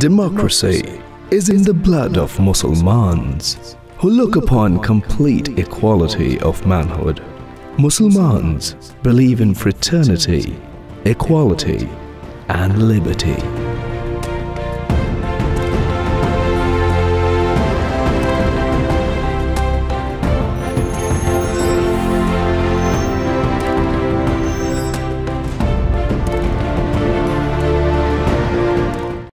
Democracy is in the blood of Muslims who look upon complete equality of manhood. Muslims believe in fraternity, equality, and liberty.